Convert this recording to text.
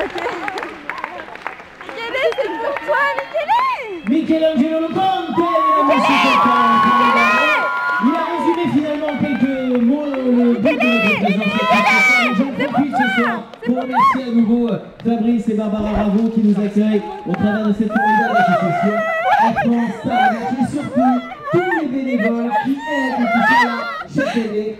ok. Michele, c'est pour toi, Michele! Michelangelo Conte, mesdames et Il a résumé finalement quelques mots le but de J'en profite ce soir. Pour remercier à nouveau euh, Fabrice et Barbara Bravo qui nous accueillent au travers de cette formidable association. France Star et surtout tous les bénévoles qui aident et qui sont là chaque année